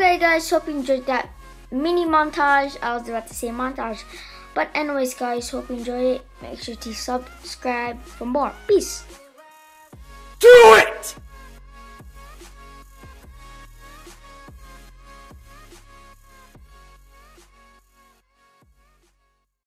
Okay, guys, hope you enjoyed that mini montage. I was about to say montage. But anyways guys, hope you enjoyed it. Make sure to subscribe for more. Peace.